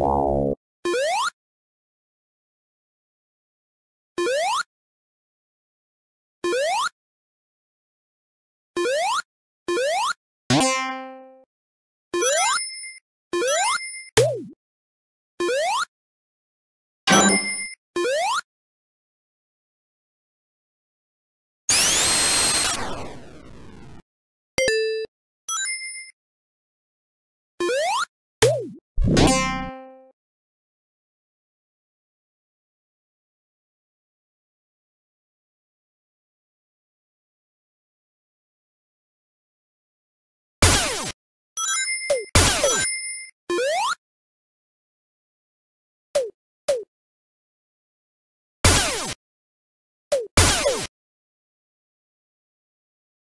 Wow.